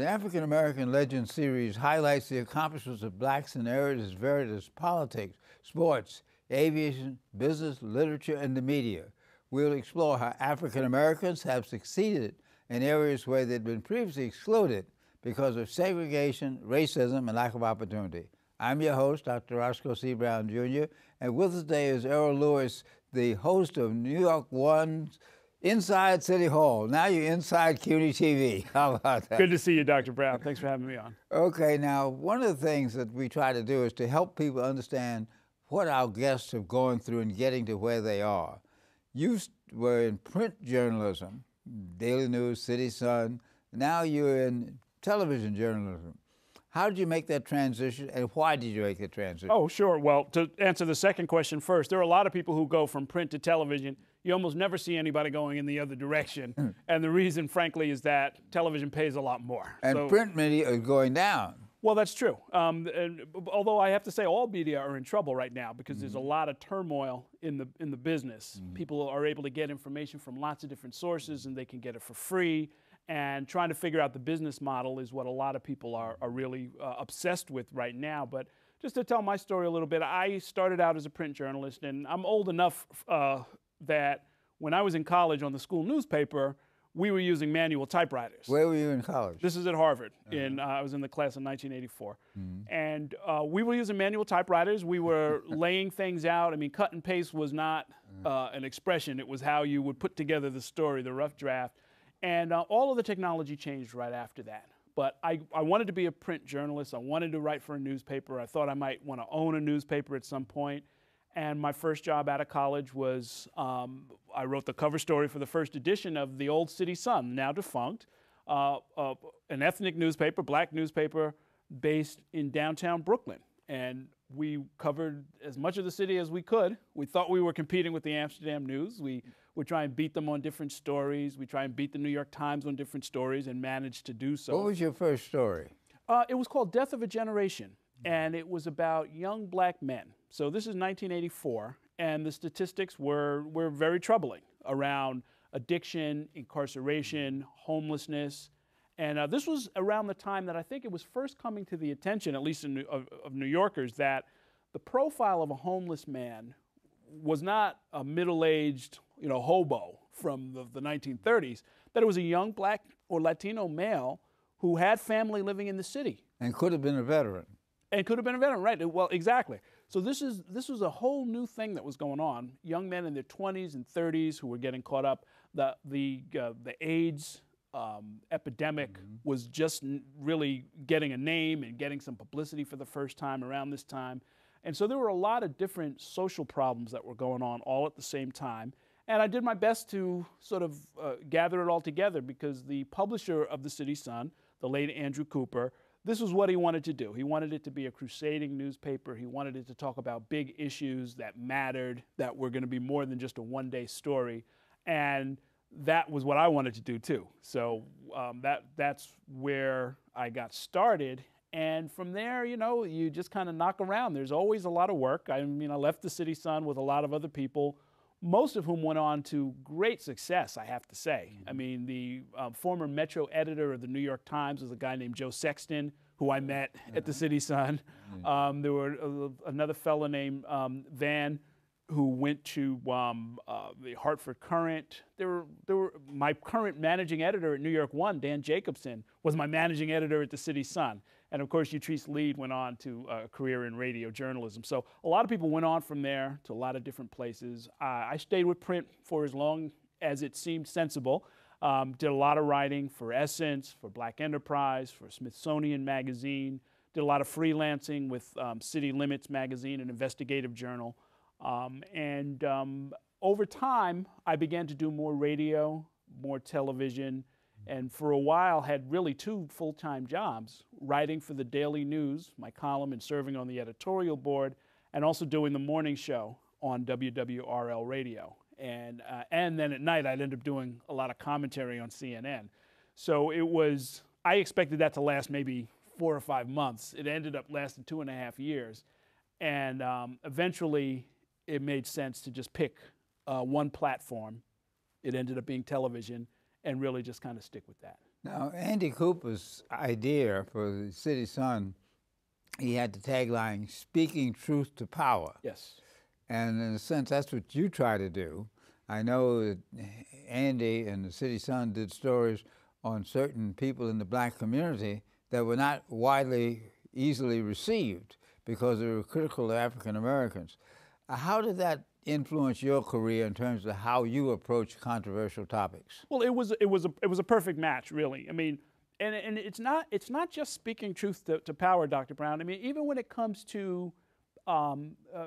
The African American Legend series highlights the accomplishments of blacks in areas as varied as politics, sports, aviation, business, literature, and the media. We'll explore how African Americans have succeeded in areas where they'd been previously excluded because of segregation, racism, and lack of opportunity. I'm your host, Dr. Roscoe C. Brown Jr., and with us today is Errol Louis, the host of New York One's Inside City Hall. Now you're inside CUNY TV. How about that? Good to see you, Dr. Brown. Thanks for having me on. Okay, now one of the things that we try to do is to help people understand what our guests are going through and getting to where they are. You were in print journalism, Daily News, City Sun. Now you're in television journalism. How did you make that transition and why did you make the transition? Oh, sure. Well, to answer the second question first, there are a lot of people who go from print to television. You almost never see anybody going in the other direction. Hmm. and the reason, frankly, is that television pays a lot more. And so, print media is going down. Well, that's true. Um, and, although I have to say, all media are in trouble right now because mm-hmm. there's a mm-hmm. lot of turmoil in the in the business. Mm-hmm. People are able to get information from lots of different sources, and they can get it for free and trying to figure out the business model is what a lot of people are, are really uh, obsessed with right now. But just to tell my story a little bit, I started out as a print journalist, and I'm old enough uh, that when I was in college on the school newspaper, we were using manual typewriters. Where were you in college? This is at Harvard. Uh-huh. In uh, I was in the class in 1984, mm-hmm. and uh, we were using manual typewriters. We were laying things out. I mean, cut and paste was not uh-huh. uh, an expression. It was how you would put together the story, the rough draft. And uh, all of the technology changed right after that. But I, I wanted to be a print journalist. I wanted to write for a newspaper. I thought I might want to own a newspaper at some point. And my first job out of college was um, I wrote the cover story for the first edition of the Old City Sun, now defunct, uh, uh, an ethnic newspaper, black newspaper based in downtown Brooklyn. And we covered as much of the city as we could. We thought we were competing with the Amsterdam News. We would try and beat them on different stories. We try and beat the New York Times on different stories and managed to do so. What was your first story? Uh, it was called Death of a Generation, and it was about young black men. So this is 1984, and the statistics were, were very troubling around addiction, incarceration, homelessness. And uh, this was around the time that I think it was first coming to the attention, at least New, of, of New Yorkers, that the profile of a homeless man was not a middle aged you know, hobo from the, the 1930s, that it was a young black or Latino male who had family living in the city. And could have been a veteran. And could have been a veteran, right? Well, exactly. So this is this was a whole new thing that was going on. Young men in their 20s and 30s who were getting caught up. The the uh, the AIDS um, epidemic mm-hmm. was just really getting a name and getting some publicity for the first time around this time. And so there were a lot of different social problems that were going on all at the same time. And I did my best to sort of uh, gather it all together because the publisher of the City Sun, the late Andrew Cooper, this was what he wanted to do. He wanted it to be a crusading newspaper. He wanted it to talk about big issues that mattered, that were going to be more than just a one day story. And that was what I wanted to do too. So um, that, that's where I got started. And from there, you know, you just kind of knock around. There's always a lot of work. I mean, I left the City Sun with a lot of other people most of whom went on to great success, I have to say. Mm-hmm. I mean, the uh, former Metro editor of the New York Times was a guy named Joe Sexton, who I met uh-huh. at the City Sun. Mm-hmm. Um, there were uh, another fellow named um, Van, who went to um, uh, the Hartford Courant. There were, there were my current managing editor at New York One, Dan Jacobson, was my managing editor at the City Sun. And of course, Utrice Leid went on to a career in radio journalism. So a lot of people went on from there to a lot of different places. Uh, I stayed with print for as long as it seemed sensible. Um, did a lot of writing for Essence, for Black Enterprise, for Smithsonian Magazine. Did a lot of freelancing with um, City Limits Magazine, an investigative journal. Um, and um, over time, I began to do more radio, more television, and for a while had really two full-time jobs writing for the daily news my column and serving on the editorial board and also doing the morning show on wwrl radio. And, uh, and then at night i'd end up doing a lot of commentary on cnn so it was i expected that to last maybe four or five months. It ended up lasting two and a half years. And um, eventually it made sense to just pick uh, one platform. It ended up being television and really just kind of stick with that. Now, Andy Cooper's idea for the City Sun, he had the tagline, speaking truth to power. Yes. And in a sense, that's what you try to do. I know that Andy and the City Sun did stories on certain people in the black community that were not widely, easily received because they were critical of African Americans. How did that influence your career in terms of how you approach controversial topics? Well, it was it was a it was a perfect match, really. I mean, and and it's not it's not just speaking truth to, to power, Dr. Brown. I mean, even when it comes to um, uh,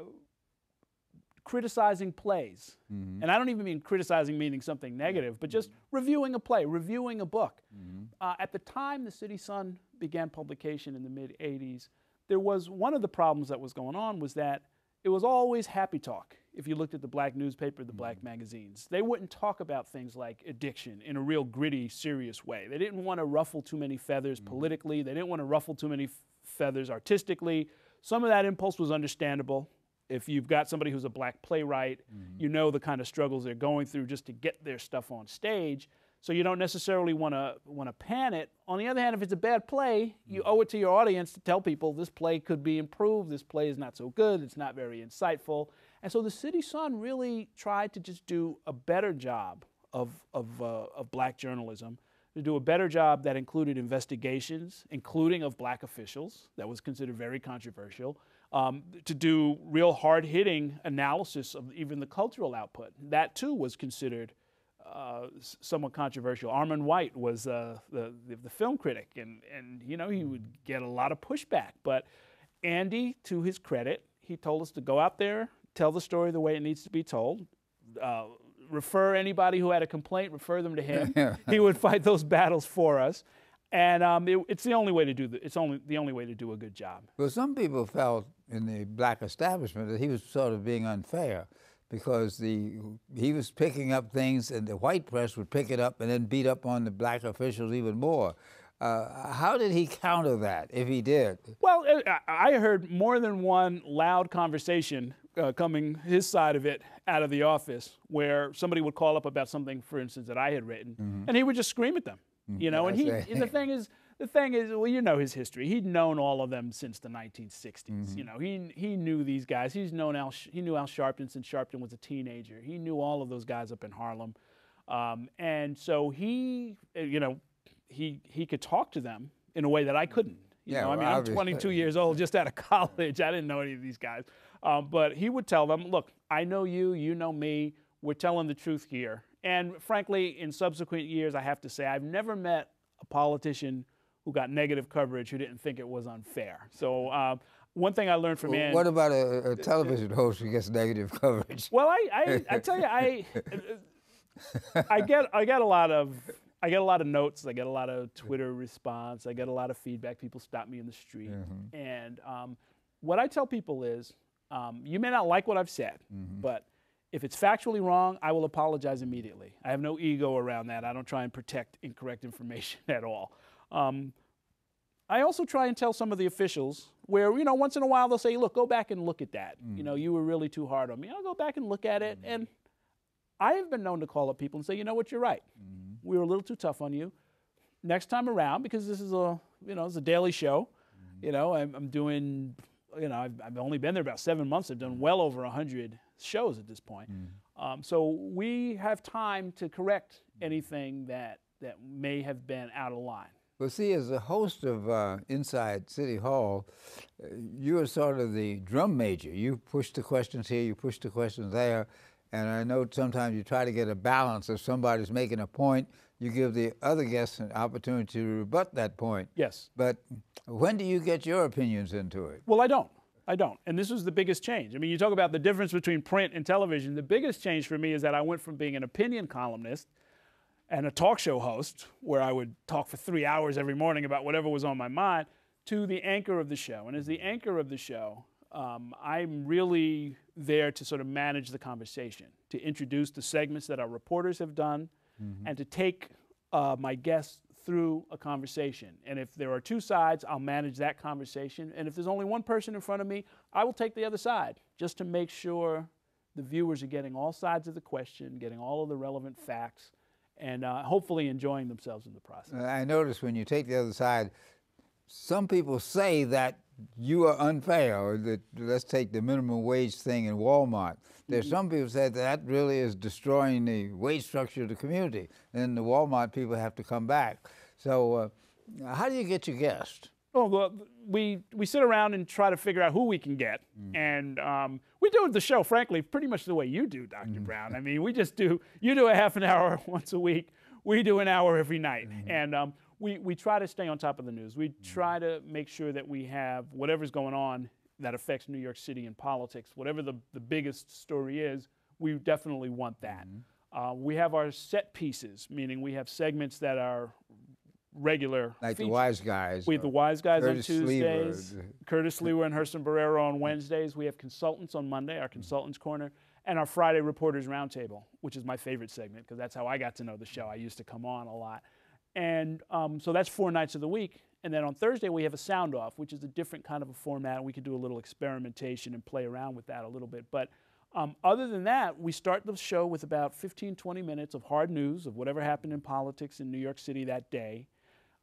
criticizing plays, mm-hmm. and I don't even mean criticizing meaning something negative, but just mm-hmm. reviewing a play, reviewing a book. Mm-hmm. Uh, at the time the City Sun began publication in the mid '80s, there was one of the problems that was going on was that it was always happy talk. If you looked at the black newspaper, the mm-hmm. black magazines, they wouldn't talk about things like addiction in a real gritty, serious way. They didn't want to ruffle too many feathers mm-hmm. politically. They didn't want to ruffle too many f- feathers artistically. Some of that impulse was understandable. If you've got somebody who's a black playwright, mm-hmm. you know the kind of struggles they're going through just to get their stuff on stage. So you don't necessarily want to want to pan it. On the other hand, if it's a bad play, you owe it to your audience to tell people this play could be improved. This play is not so good. It's not very insightful. And so the City Sun really tried to just do a better job of of, uh, of black journalism, to do a better job that included investigations, including of black officials. That was considered very controversial. Um, to do real hard hitting analysis of even the cultural output. That too was considered uh, somewhat controversial. Armond White was uh, the, the, the film critic, and and you know he would get a lot of pushback. But Andy, to his credit, he told us to go out there, tell the story the way it needs to be told. Uh, refer anybody who had a complaint, refer them to him. he would fight those battles for us, and um, it, it's the only way to do the, it's only the only way to do a good job. Well, some people felt in the black establishment that he was sort of being unfair because the he was picking up things, and the white press would pick it up and then beat up on the black officials even more. Uh, how did he counter that, if he did? Well, uh, I heard more than one loud conversation uh, coming his side of it out of the office, where somebody would call up about something, for instance, that I had written, mm-hmm. and he would just scream at them. Mm-hmm. You know, and he and the thing is, the thing is, well, you know his history. He'd known all of them since the 1960s. Mm-hmm. You know, he he knew these guys. He's known Al. He knew Al Sharpton since Sharpton was a teenager. He knew all of those guys up in Harlem, um, and so he, uh, you know, he he could talk to them in a way that I couldn't. You yeah, know, I mean, I'm 22 years old, just out of college. I didn't know any of these guys, um, but he would tell them, "Look, I know you. You know me. We're telling the truth here." And frankly, in subsequent years, I have to say, I've never met a politician who got negative coverage who didn't think it was unfair. So um, one thing I learned from well, What about a, a, television host who gets negative coverage? Well, I, I, I tell you, I, I get I get a lot of I get a lot of notes. I get a lot of Twitter response. I get a lot of feedback. People stop me in the street, mm-hmm. and um, what I tell people is, um, you may not like what I've said, mm-hmm. but if it's factually wrong, I will apologize immediately. I have no ego around that. I don't try and protect incorrect information at all. Um, I also try and tell some of the officials where, you know, once in a while they'll say, look, go back and look at that. Mm. You know, you were really too hard on me. I'll go back and look at it. Mm. And I have been known to call up people and say, you know what, you're right. Mm. We were a little too tough on you. Next time around, because this is a, you know, it's a daily show, mm-hmm. you know, I'm, I'm, doing, you know, I've, I've, only been there about seven months. I've done well over 100 shows at this point. Mm. Um, so we have time to correct anything that, that may have been out of line. Well, see, as a host of uh, Inside City Hall, uh, you are sort of the drum major. You push the questions here, you push the questions there, and I know sometimes you try to get a balance. If somebody's making a point, you give the other guests an opportunity to rebut that point. Yes. But when do you get your opinions into it? Well, I don't. I don't. And this was the biggest change. I mean, you talk about the difference between print and television. The biggest change for me is that I went from being an opinion columnist – and a talk show host where I would talk for three hours every morning about whatever was on my mind to the anchor of the show. And as the anchor of the show, um, I'm really there to sort of manage the conversation, to introduce the segments that our reporters have done, mm-hmm. and to take uh, my guests through a conversation. And if there are two sides, I'll manage that conversation. And if there's only one person in front of me, I will take the other side just to make sure the viewers are getting all sides of the question, getting all of the relevant facts, and uh, hopefully enjoying themselves in the process. I notice when you take the other side, some people say that you are unfair, or that let's take the minimum wage thing in Walmart. There's mm-hmm. some people say that, that really is destroying the wage structure of the community, and the Walmart people have to come back. So, uh, how do you get your guests? Oh, well, we we sit around and try to figure out who we can get, mm. and um, we do the show, frankly, pretty much the way you do, Dr. Mm. Brown. I mean, we just do you do a half an hour once a week, we do an hour every night, mm. and um, we we try to stay on top of the news. We mm-hmm. try to make sure that we have whatever's going on that affects New York City and politics, whatever the the biggest story is. We definitely want that. Mm-hmm. Uh, we have our set pieces, meaning we have segments that are regular. Like features. the Wise Guys. We have the Wise Guys Curtis on Tuesdays, Sliwa. Curtis Sliwa and Hurston Barrero on Wednesdays. We have consultants on Monday, our consultants corner, and our Friday Reporters Roundtable, which is my favorite segment because that's how I got to know the show. I used to come on a lot. And um, so that's four nights of the week. And then on Thursday, we have a sound off, which is a different kind of a format. We could do a little experimentation and play around with that a little bit. But um, other than that, we start the show with about 15, 20 minutes of hard news of whatever happened in politics in New York City that day.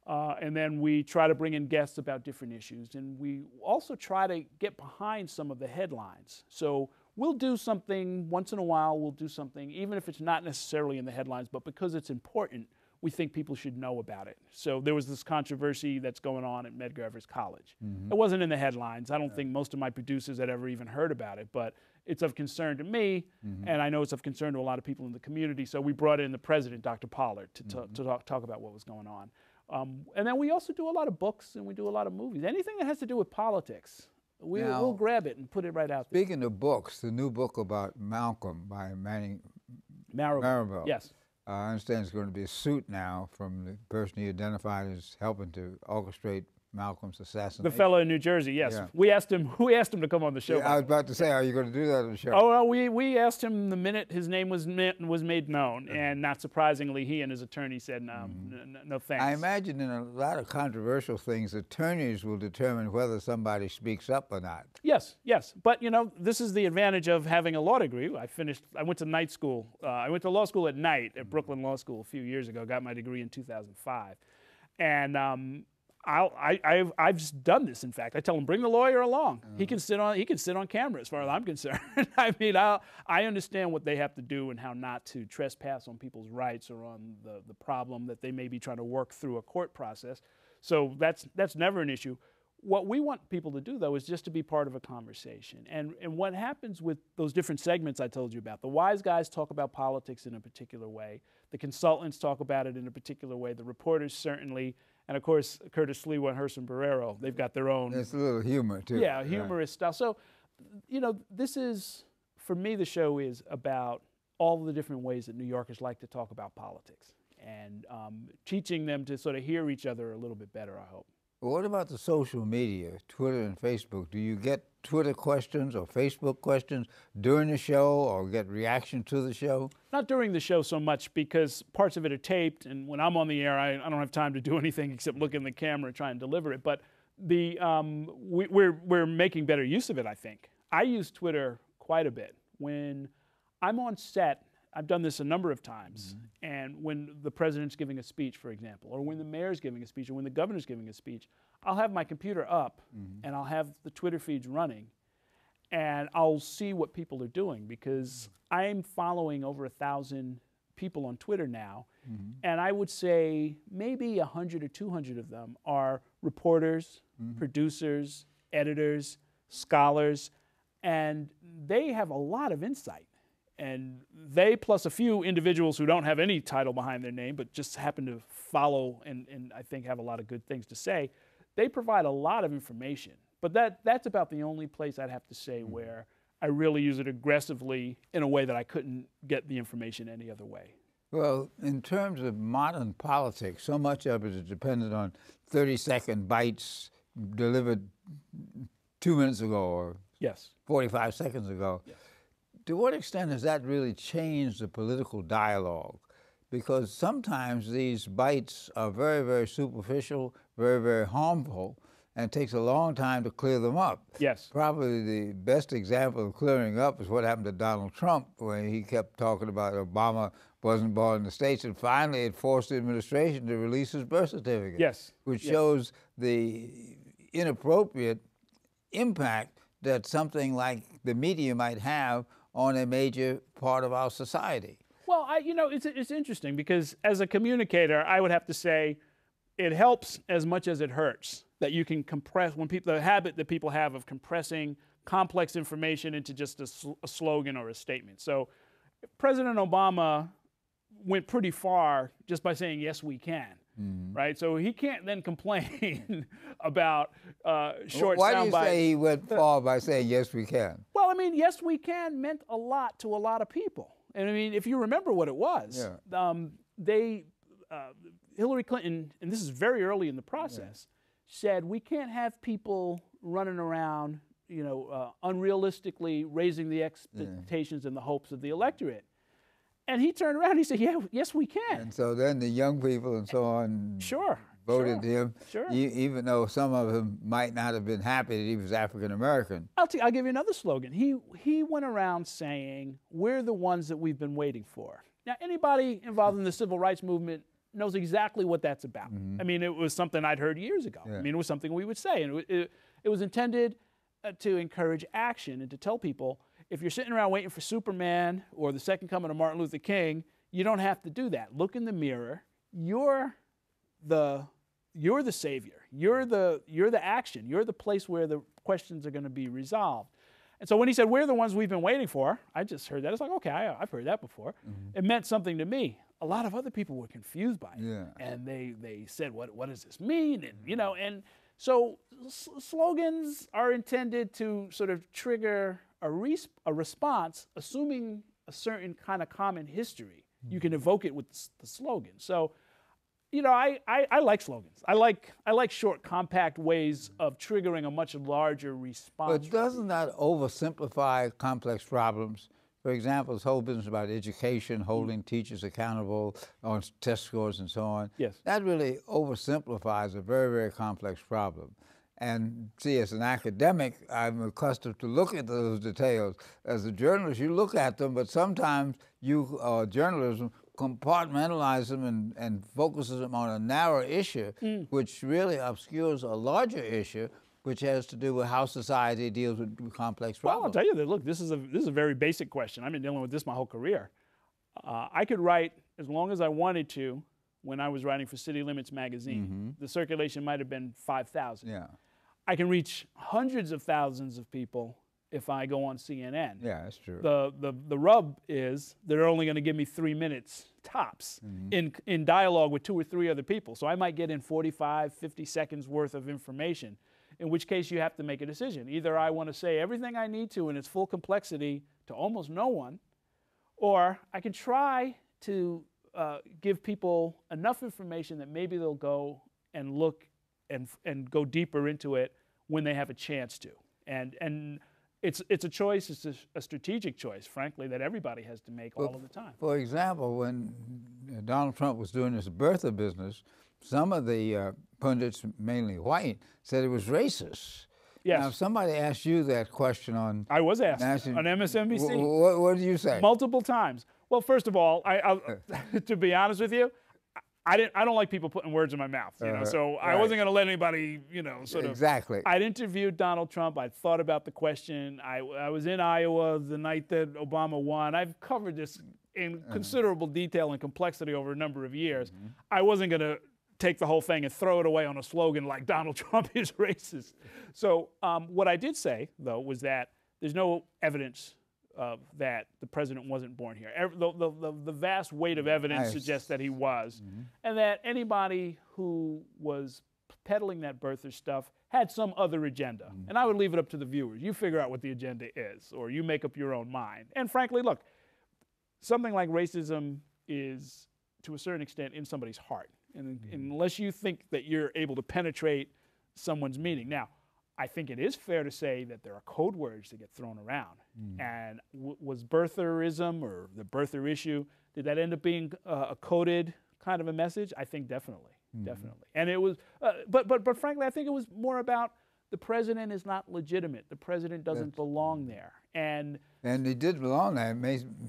Uh, and then we try to bring in guests about different issues. And we also try to get behind some of the headlines. So we'll do something once in a while, we'll do something, even if it's not necessarily in the headlines, but because it's important, we think people should know about it. So there was this controversy that's going on at Medgar Evers College. Mm-hmm. It wasn't in the headlines. I don't yeah. think most of my producers had ever even heard about it, but it's of concern to me, mm-hmm. and I know it's of concern to a lot of people in the community. So we brought in the president, Dr. Pollard, to, mm-hmm. to talk, talk about what was going on. Um, and then we also do a lot of books and we do a lot of movies. Anything that has to do with politics, we, now, we'll grab it and put it right out there. Speaking of books, the new book about Malcolm by Manning Marable. Marable. Yes. Uh, I understand it's going to be a suit now from the person he identified as helping to orchestrate Malcolm's assassination. The fellow in New Jersey, yes. Yeah. We asked him. We asked him to come on the show. Yeah, I was about to say, are you going to do that on the show? Oh, well, we we asked him the minute his name was was made known, and not surprisingly, he and his attorney said no, mm-hmm. no thanks. I imagine in a lot of controversial things, attorneys will determine whether somebody speaks up or not. Yes, yes, but you know, this is the advantage of having a law degree. I finished. I went to night school. Uh, I went to law school at night at Brooklyn Law School a few years ago. Got my degree in 2005, and um, I'll, I, I've, I've just done this. In fact, I tell him bring the lawyer along. He can sit on he can sit on camera as far as I'm concerned. I mean, I I understand what they have to do and how not to trespass on people's rights or on the the problem that they may be trying to work through a court process. So that's that's never an issue. What we want people to do though is just to be part of a conversation. And and what happens with those different segments I told you about. The wise guys talk about politics in a particular way. The consultants talk about it in a particular way. The reporters certainly and of course Curtis Sliwa and Hurston Barrero. They've got their own. It's a little humor too. Yeah, humorous style. So, you know, this is for me. The show is about all the different ways that New Yorkers like to talk about politics and um, teaching them to sort of hear each other a little bit better. I hope. What about the social media, Twitter and Facebook? Do you get Twitter questions or Facebook questions during the show or get reaction to the show? Not during the show so much because parts of it are taped, and when I'm on the air, I, I don't have time to do anything except look in the camera and try and deliver it. But the, um, we, we're, we're making better use of it, I think. I use Twitter quite a bit. When I'm on set, I've done this a number of times. Mm-hmm. And when the president's giving a speech, for example, or when the mayor's giving a speech, or when the governor's giving a speech, I'll have my computer up mm-hmm. and I'll have the Twitter feeds running and I'll see what people are doing because I'm following over a thousand people on Twitter now. Mm-hmm. And I would say maybe 100 or 200 of them are reporters, mm-hmm. producers, editors, scholars, and they have a lot of insight and they plus a few individuals who don't have any title behind their name but just happen to follow and, and i think have a lot of good things to say they provide a lot of information. But that, that's about the only place i'd have to say mm-hmm. where i really use it aggressively in a way that i couldn't get the information any other way. Well in terms of modern politics so much of it is dependent on 30 second bites delivered two minutes ago or yes. 45 seconds ago. Yes to what extent has that really changed the political dialogue? Because sometimes these bites are very, very superficial, very, very harmful, and it takes a long time to clear them up. Yes. Probably the best example of clearing up is what happened to Donald Trump when he kept talking about Obama wasn't born in the States. And finally, it forced the administration to release his birth certificate. Yes. Which yes. shows the inappropriate impact that something like the media might have on a major part of our society. Well, I, you know, it's, it's interesting because as a communicator, I would have to say it helps as much as it hurts that you can compress when people the habit that people have of compressing complex information into just a, sl- a slogan or a statement. So President Obama went pretty far just by saying yes we can. Mm-hmm. Right, so he can't then complain about uh, short. Why do you bites. say he went far by saying yes we can? Well, I mean, yes we can meant a lot to a lot of people, and I mean, if you remember what it was, yeah. um, they uh, Hillary Clinton, and this is very early in the process, yeah. said we can't have people running around, you know, uh, unrealistically raising the expectations yeah. and the hopes of the electorate. And he turned around and he said, "Yeah, yes, we can." And so then the young people and so on, sure, voted sure, him, sure. even though some of them might not have been happy that he was African American. I'll, t- I'll give you another slogan. He he went around saying, "We're the ones that we've been waiting for." Now, anybody involved in the civil rights movement knows exactly what that's about. Mm-hmm. I mean, it was something I'd heard years ago. Yeah. I mean, it was something we would say, and it, it, it was intended uh, to encourage action and to tell people if you're sitting around waiting for Superman or the second coming of Martin Luther King, you don't have to do that. Look in the mirror. You're the you're the savior. You're the you're the action. You're the place where the questions are going to be resolved. And so when he said we're the ones we've been waiting for, I just heard that. It's like okay, I, have heard that before. Mm-hmm. It meant something to me. A lot of other people were confused by it, yeah. and they they said what what does this mean? And you know, and so s- slogans are intended to sort of trigger a, res- a response, assuming a certain kind of common history. You can evoke it with the slogan. So, you know, I, I, I, like slogans. I like I like short, compact ways of triggering a much larger response. But doesn't that oversimplify complex problems? For example, this whole business about education, holding mm-hmm. teachers accountable on test scores and so on. Yes. That really oversimplifies a very, very complex problem. And see, as an academic, I'm accustomed to look at those details. As a journalist, you look at them, but sometimes you, uh, journalism, compartmentalize them and, and focuses them on a narrow issue, mm. which really obscures a larger issue, which has to do with how society deals with complex problems. Well, I'll tell you that. Look, this is a this is a very basic question. I've been dealing with this my whole career. Uh, I could write as long as I wanted to when I was writing for City Limits magazine. Mm-hmm. The circulation might have been five thousand. Yeah. I can reach hundreds of thousands of people if I go on CNN. Yeah, that's true. The the the rub is they're only going to give me three minutes tops mm-hmm. in in dialogue with two or three other people. So I might get in 45, 50 seconds worth of information. In which case you have to make a decision. Either I want to say everything I need to in its full complexity to almost no one, or I can try to uh, give people enough information that maybe they'll go and look and and go deeper into it when they have a chance to. And and it's it's a choice. It's a, a strategic choice, frankly, that everybody has to make well, all of the time. For example, when Donald Trump was doing his birther business, some of the uh, pundits, mainly white, said it was racist. Yes. Now, if somebody asked you that question on I was asked national, on MSNBC. what, what did you say? Multiple times. Well, first of all, I, to be honest with you, I didn't. I don't like people putting words in my mouth, you know. Uh, so right. I wasn't going to let anybody, you know, sort of. Exactly. I'd interviewed Donald Trump. I'd thought about the question. I, I was in Iowa the night that Obama won. I've covered this in uh-huh. considerable detail and complexity over a number of years. Mm-hmm. I wasn't going to take the whole thing and throw it away on a slogan like Donald Trump is racist. So um, what I did say though was that there's no evidence uh, that the president wasn't born here. Every, the, the, the, vast weight of evidence nice. suggests that he was, mm-hmm. and that anybody who was peddling that birther stuff had some other agenda. Mm-hmm. And I would leave it up to the viewers. You figure out what the agenda is, or you make up your own mind. And frankly, look, something like racism is, to a certain extent, in somebody's heart. And mm-hmm. unless you think that you're able to penetrate someone's meaning. Now, I think it is fair to say that there are code words that get thrown around. Mm. And w- was birtherism or the birther issue, did that end up being uh, a coded kind of a message? I think definitely, mm. definitely. And it was, uh, but, but, but frankly, I think it was more about the president is not legitimate. The president doesn't belong there. And And he did belong there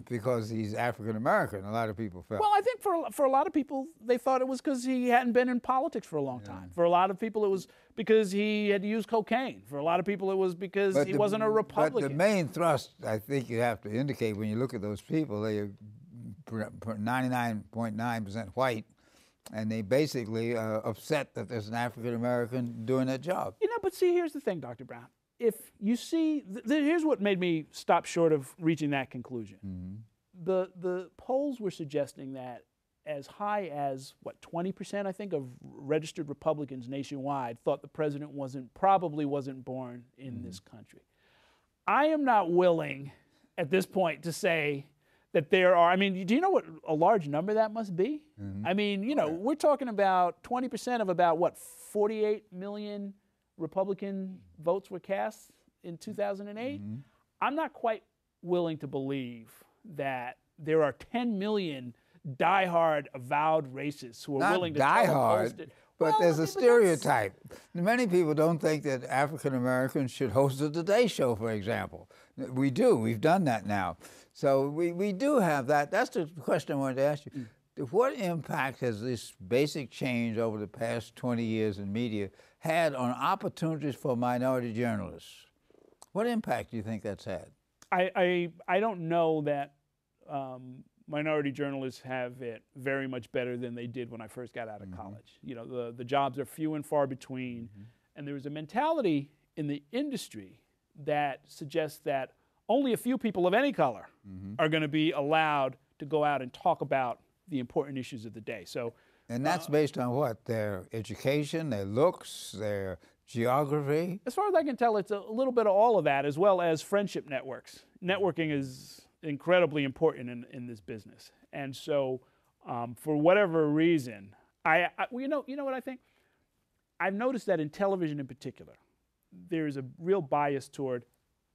because he's African American. A lot of people felt. well, I think for for a lot of people, they thought it was because he hadn't been in politics for a long time. For a lot of people, it was because he had used cocaine. For a lot of people, it was because he the- wasn't a Republican. But the main thrust, I think you have to indicate when you look at those people, they are 99.9% white, and they basically are upset that there's an African American doing that job. You know, but see, here's the thing, Dr. Brown. If you see, th- th- here's what made me stop short of reaching that conclusion. Mm-hmm. The the polls were suggesting that as high as what 20% I think of registered Republicans nationwide thought the president wasn't probably wasn't born in mm-hmm. this country. I am not willing at this point to say that there are I mean, do you know what a large number that must be? Mm-hmm. I mean, you know, oh, we're talking about 20% of about what 48 million Republican votes were cast in 2008. Mm-hmm. I'm not quite willing to believe that there are 10 million diehard avowed racists who are Not willing to die tell a hard, posted- but Well, there's a mean, that's- stereotype. Many people don't think that African Americans should host the Today Show, for example. We do. We've done that now. So we, we do have that. That's the question I wanted to ask you. What impact has this basic change over the past 20 years in media had on opportunities for minority journalists? What impact do you think that's had? I, I, I don't know that um, minority journalists have it very much better than they did when I first got out of mm-hmm. college. You know, the, the jobs are few and far between. Mm-hmm. And there is a mentality in the industry that suggests that only a few people of any color mm-hmm. are going to be allowed to go out and talk about the important issues of the day. So, And that's uh, based on what? Their education, their looks, their geography? as far as I can tell, it's a little bit of all of that, as well as friendship networks. Networking is incredibly important in, in this business, and so um, for whatever reason, I, I well, you know you know what I think. I've noticed that in television in particular, there is a real bias toward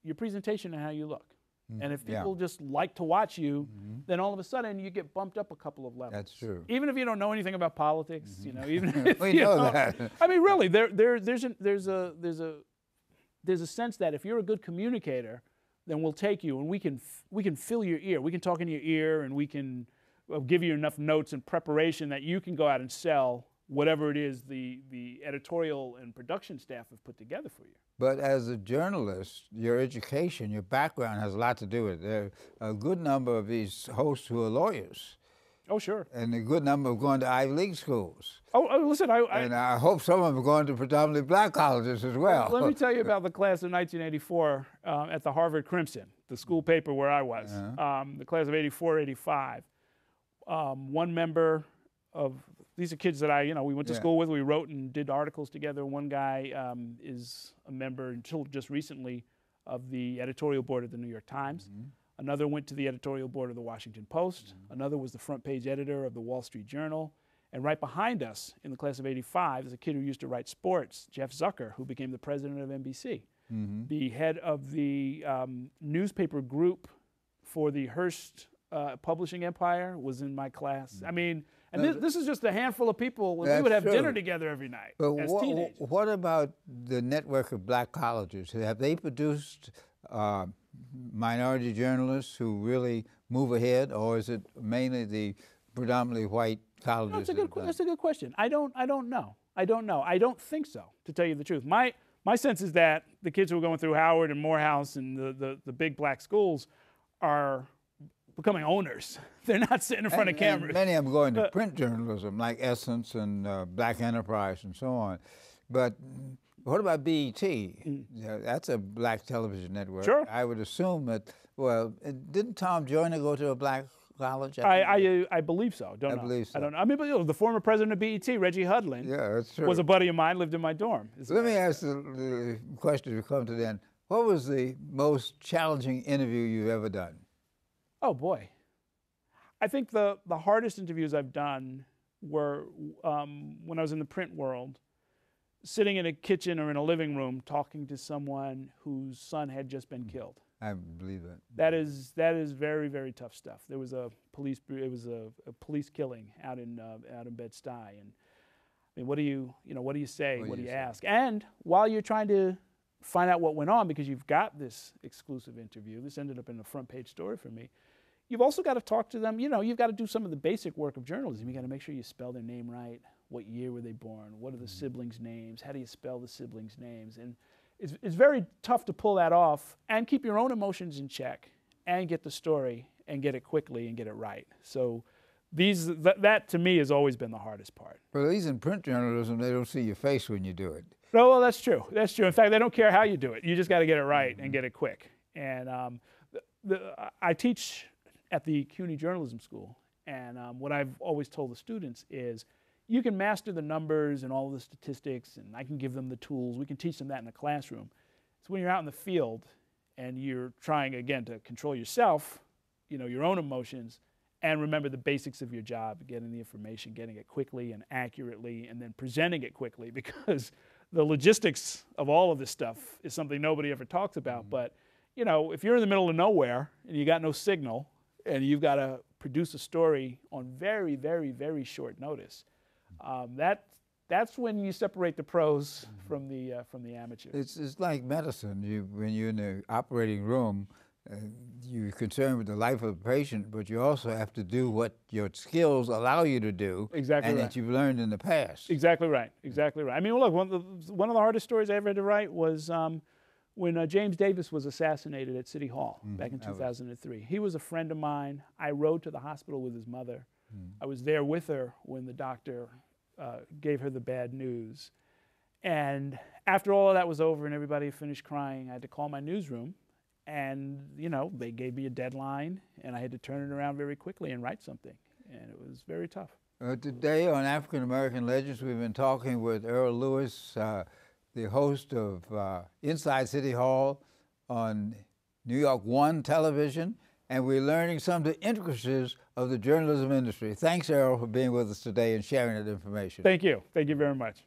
your presentation and how you look. Mm, and if yeah. people just like to watch you, mm-hmm. then all of a sudden you get bumped up a couple of levels. That's true. Even if you don't know anything about politics, mm-hmm. you know, even if We you know don't- that. I mean, really, there, there, there's, a, there's a, there's a, there's a sense that if you're a good communicator, then we'll take you and we can, we can fill your ear. We can talk in your ear and we can uh, give you enough notes and preparation that you can go out and sell whatever it is the, the editorial and production staff have put together for you. But as a journalist, your education, your background has a lot to do with it. There are a good number of these hosts who are lawyers, Oh, sure. and a good number have gone to Ivy League schools. Oh, oh listen, I, I, And I hope some of them have gone to predominantly black colleges as well. Let me tell you about the class of 1984 um, at the Harvard Crimson, the school paper where I was. Um, the class of 84, 85. Um, one member of these are kids that I, you know, we went to Yeah. school with. We wrote and did articles together. One guy um, is a member until just recently of the editorial board of the New York Times. Another went to the editorial board of the Washington Post. Another was the front page editor of the Wall Street Journal. And right behind us in the class of 85 is a kid who used to write sports, Jeff Zucker, who became the president of NBC. The head of the um, newspaper group for the Hearst uh, publishing empire was in my class. I mean, and this, this is just a handful of people. We would have true. dinner together every night But as wha- teenagers. what about the network of black colleges? Have they produced uh, minority journalists who really move ahead, or is it mainly the predominantly white colleges? That's a good. done That's a good question. I don't. I don't know. I don't know. I don't think so. To tell you the truth, my my sense is that the kids who are going through Howard and Morehouse and the the, the big black schools are becoming owners. They're not sitting in front And- of cameras. many of them going to print journalism, like Essence and uh, Black Enterprise and so on. But what about BET? Yeah, that's a black television network. Mm. Sure. I would assume that. Well, uh, didn't Tom Joyner go to a black college? I? I, uh, I believe so. Don't I know. believe I don't know. I mean, but, you know, the former president of BET, Reggie Hudlin, yeah, that's true. was a buddy of mine. Lived in my dorm. Let me ask the, the question to come to then. What was the most challenging interview you've ever done? Oh boy, I think the the hardest interviews I've done were um, when I was in the print world, sitting in a kitchen or in a living room talking to someone whose son had just been killed. I believe that. That is that is very very tough stuff. There was a police it was a, a police killing out in uh, out in Bed Stuy, and I mean, what do you, you know, what do you say? What What, do do you you ask? And while you're trying to find out what went on, because you've got this exclusive interview, this ended up in a front page story for me. You've also got to talk to them. You know, you've got to do some of the basic work of journalism. You got to make sure you spell their name right. What year were they born? What are the siblings' names? How do you spell the siblings' names? And it's, it's very tough to pull that off and keep your own emotions in check and get the story and get it quickly and get it right. So these th- that to me has always been the hardest part. But at least in print journalism, they don't see your face when you do it. No, well, that's true. That's true. In fact, they don't care how you do it. You just got to get it right and get it quick. And um, the, the, I teach at the CUNY Journalism School, and um, what I've always told the students is, you can master the numbers and all the statistics, and I can give them the tools. We can teach them that in the classroom. It's when you're out in the field and you're trying again to control yourself, you know, your own emotions, and remember the basics of your job getting the information getting it quickly and accurately and then presenting it quickly because the logistics of all of this stuff is something nobody ever talks about mm-hmm. but you know if you're in the middle of nowhere and you got no signal and you've got to produce a story on very very very short notice um, that that's when you separate the pros from the uh, from the amateurs It's, it's like medicine. You, when you're in the operating room, uh, you're concerned with the life of the patient, but you also have to do what your skills allow you to do, Exactly and right. that you've learned in the past. Exactly right. Exactly right. I mean, look, one of the, one of the hardest stories I ever had to write was um, when uh, James Davis was assassinated at City Hall back in that was- 2003. He was a friend of mine. I rode to the hospital with his mother. I was there with her when the doctor uh, gave her the bad news. And after all of that was over and everybody finished crying, I had to call my newsroom. And, you know, they gave me a deadline and I had to turn it around very quickly and write something. And it was very tough. Uh, today on African American Legends, we've been talking with Errol Louis, uh, the host of uh, Inside City Hall on New York One television, and we're learning some of the intricacies of the journalism industry. Thanks, Errol, for being with us today and sharing that information. Thank you. Thank you very much.